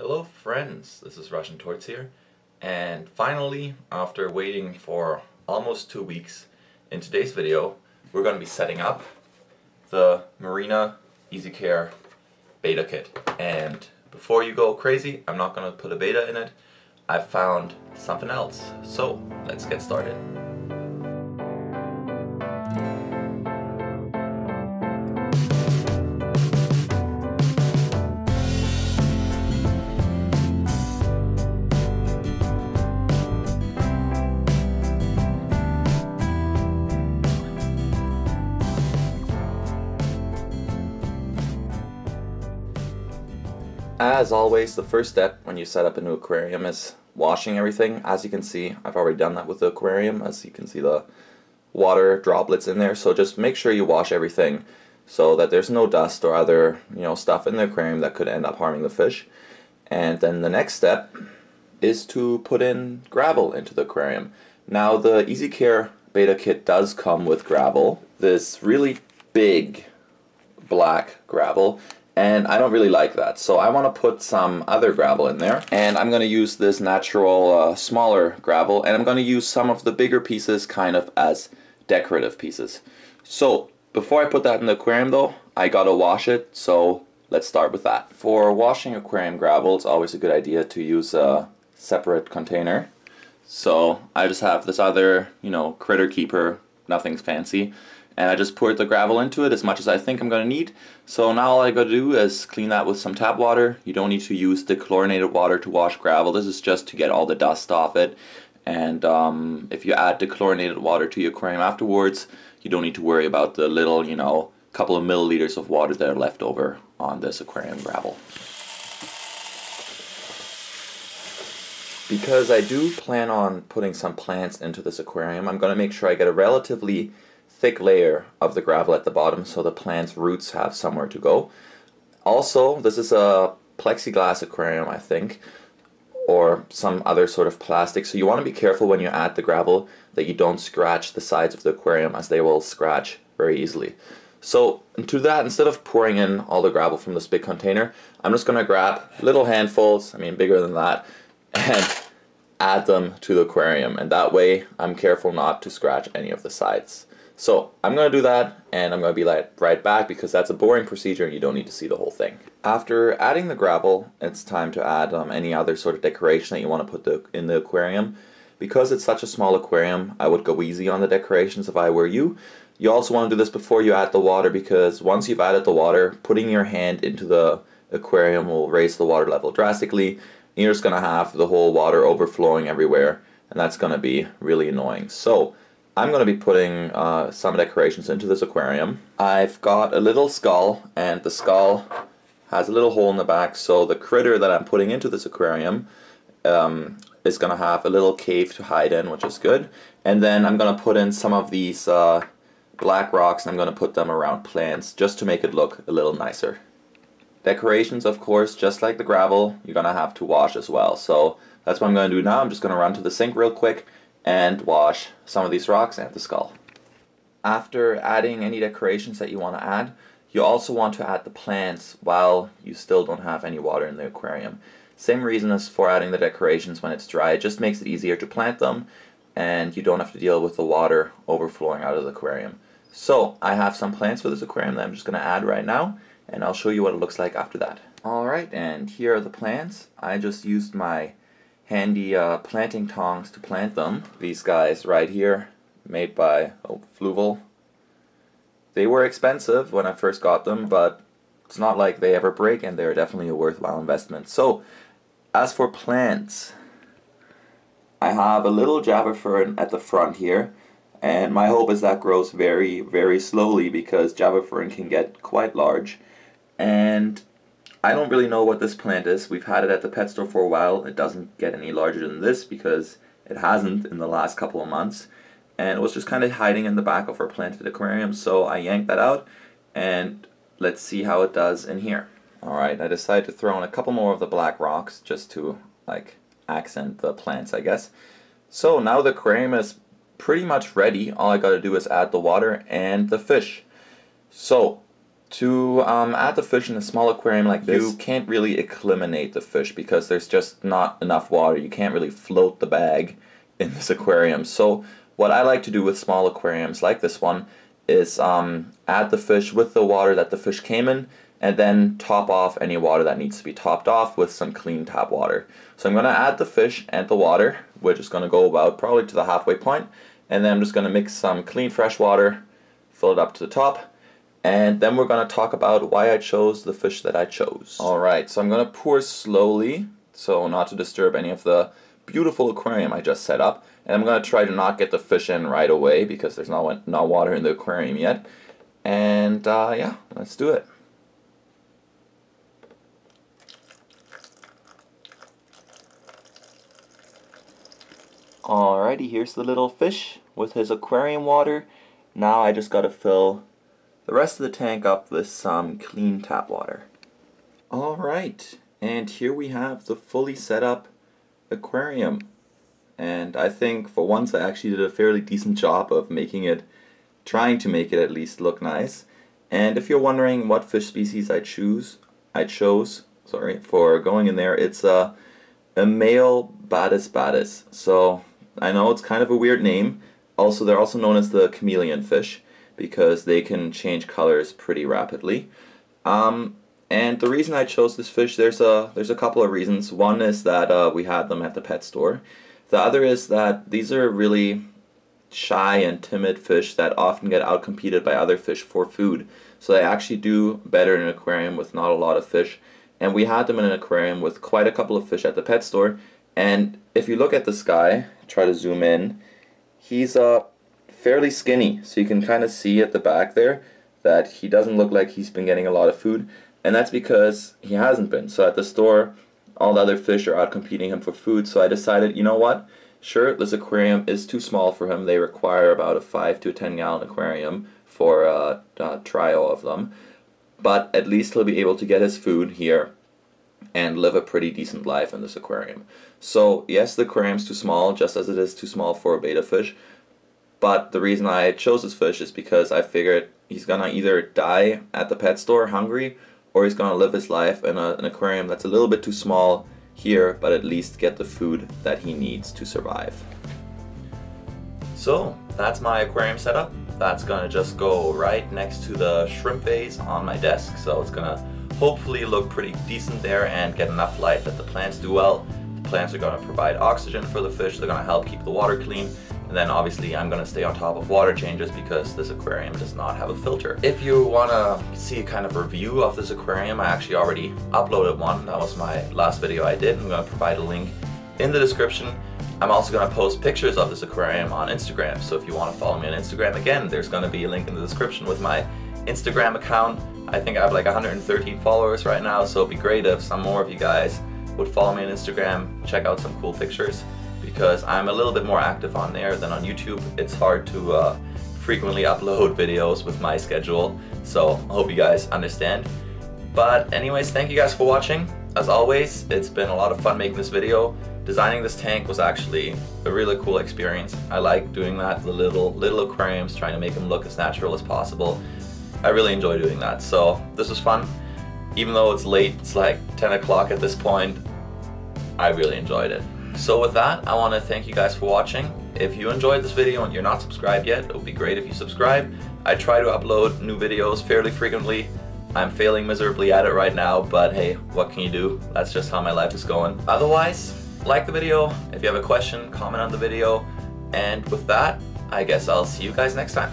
Hello friends, this is Russian Torts here. And finally after waiting for almost two weeks in today's video we're going to be setting up the Marina EZ Care betta kit. And before you go crazy I'm not going to put a betta in it. I've found something else. So let's get started. As always, the first step when you set up a new aquarium is washing everything. As you can see, I've already done that with the aquarium. As you can see the water droplets in there. So just make sure you wash everything so that there's no dust or other you know stuff in the aquarium that could end up harming the fish. And then the next step is to put in gravel into the aquarium. Now the EZ Care betta kit does come with gravel. This really big black gravel and I don't really like that. So I want to put some other gravel in there and I'm going to use this natural uh, smaller gravel and I'm going to use some of the bigger pieces kind of as decorative pieces. So before I put that in the aquarium though, I gotta wash it, so let's start with that. For washing aquarium gravel, it's always a good idea to use a separate container. So I just have this other, you know, critter keeper, nothing's fancy and I just poured the gravel into it as much as I think I'm going to need. So now all I got to do is clean that with some tap water. You don't need to use dechlorinated water to wash gravel. This is just to get all the dust off it. And um, if you add dechlorinated water to your aquarium afterwards, you don't need to worry about the little, you know, couple of milliliters of water that are left over on this aquarium gravel. Because I do plan on putting some plants into this aquarium, I'm going to make sure I get a relatively thick layer of the gravel at the bottom so the plant's roots have somewhere to go. Also, this is a plexiglass aquarium, I think, or some other sort of plastic. So you want to be careful when you add the gravel that you don't scratch the sides of the aquarium as they will scratch very easily. So to that, instead of pouring in all the gravel from this big container, I'm just going to grab little handfuls, I mean bigger than that, and add them to the aquarium. And that way I'm careful not to scratch any of the sides. So I'm going to do that and I'm going to be like right back because that's a boring procedure and you don't need to see the whole thing. After adding the gravel, it's time to add um, any other sort of decoration that you want to put the, in the aquarium. Because it's such a small aquarium, I would go easy on the decorations if I were you. You also want to do this before you add the water because once you've added the water, putting your hand into the aquarium will raise the water level drastically. you're just going to have the whole water overflowing everywhere and that's going to be really annoying. So I'm going to be putting uh, some decorations into this aquarium. I've got a little skull and the skull has a little hole in the back so the critter that I'm putting into this aquarium um, is going to have a little cave to hide in which is good and then I'm going to put in some of these uh, black rocks and I'm going to put them around plants just to make it look a little nicer. Decorations of course just like the gravel you're going to have to wash as well so that's what I'm going to do now. I'm just going to run to the sink real quick and wash some of these rocks and the skull. After adding any decorations that you want to add, you also want to add the plants while you still don't have any water in the aquarium. Same reason as for adding the decorations when it's dry, it just makes it easier to plant them and you don't have to deal with the water overflowing out of the aquarium. So I have some plants for this aquarium that I'm just going to add right now and I'll show you what it looks like after that. Alright, and here are the plants. I just used my handy uh, planting tongs to plant them. These guys right here, made by oh, Fluval. They were expensive when I first got them, but it's not like they ever break and they're definitely a worthwhile investment. So, as for plants, I have a little Java fern at the front here, and my hope is that grows very, very slowly because Java fern can get quite large. And I don't really know what this plant is. We've had it at the pet store for a while. It doesn't get any larger than this because it hasn't in the last couple of months. And it was just kind of hiding in the back of our planted aquarium. So I yanked that out and let's see how it does in here. Alright, I decided to throw in a couple more of the black rocks just to like accent the plants I guess. So now the aquarium is pretty much ready. All I gotta do is add the water and the fish. So To um, add the fish in a small aquarium like this, you can't really eliminate the fish because there's just not enough water. You can't really float the bag in this aquarium. So what I like to do with small aquariums like this one is um, add the fish with the water that the fish came in and then top off any water that needs to be topped off with some clean tap water. So I'm going to add the fish and the water, which is going to go about probably to the halfway point, and then I'm just going to mix some clean fresh water, fill it up to the top, and then we're going to talk about why I chose the fish that I chose. Alright, so I'm going to pour slowly, so not to disturb any of the beautiful aquarium I just set up, and I'm going to try to not get the fish in right away because there's not, not water in the aquarium yet. And uh, yeah, let's do it. Alrighty, here's the little fish with his aquarium water. Now I just gotta fill the rest of the tank up with some clean tap water. Alright, and here we have the fully set up aquarium. And I think for once I actually did a fairly decent job of making it, trying to make it at least look nice. And if you're wondering what fish species I choose, I chose, sorry, for going in there, it's a, a male Badis badis. So I know it's kind of a weird name. Also, they're also known as the chameleon fish because they can change colors pretty rapidly. Um, and the reason I chose this fish, there's a there's a couple of reasons. One is that uh, we had them at the pet store. The other is that these are really shy and timid fish that often get outcompeted by other fish for food. So they actually do better in an aquarium with not a lot of fish. And we had them in an aquarium with quite a couple of fish at the pet store. And if you look at this guy, try to zoom in, he's uh, fairly skinny. So you can kind of see at the back there that he doesn't look like he's been getting a lot of food. And that's because he hasn't been. So at the store, all the other fish are out competing him for food. So I decided, you know what? Sure, this aquarium is too small for him. They require about a 5 to a 10 gallon aquarium for a, a trial of them. But at least he'll be able to get his food here and live a pretty decent life in this aquarium. So yes, the aquarium's too small, just as it is too small for a betta fish. But the reason I chose this fish is because I figured he's gonna either die at the pet store hungry, or he's gonna live his life in a, an aquarium that's a little bit too small here, but at least get the food that he needs to survive. So that's my aquarium setup. That's gonna just go right next to the shrimp vase on my desk. So it's gonna hopefully look pretty decent there and get enough light that the plants do well. The plants are to provide oxygen for the fish, they're to help keep the water clean, and then obviously I'm to stay on top of water changes because this aquarium does not have a filter. If you want to see a kind of review of this aquarium, I actually already uploaded one. That was my last video I did. I'm to provide a link in the description. I'm also going to post pictures of this aquarium on Instagram. So if you want to follow me on Instagram, again, there's going to be a link in the description with my Instagram account. I think I have like 113 followers right now, so it'd be great if some more of you guys would follow me on Instagram, check out some cool pictures, because I'm a little bit more active on there than on YouTube. It's hard to uh, frequently upload videos with my schedule, so I hope you guys understand. But anyways, thank you guys for watching. As always, it's been a lot of fun making this video. Designing this tank was actually a really cool experience. I like doing that, the little little aquariums, trying to make them look as natural as possible. I really enjoy doing that. So this was fun. Even though it's late, it's like 10 o'clock at this point, I really enjoyed it. So with that, I want to thank you guys for watching. If you enjoyed this video and you're not subscribed yet, it would be great if you subscribe. I try to upload new videos fairly frequently. I'm failing miserably at it right now, but hey, what can you do? That's just how my life is going. Otherwise, like the video. If you have a question, comment on the video. And with that, I guess I'll see you guys next time.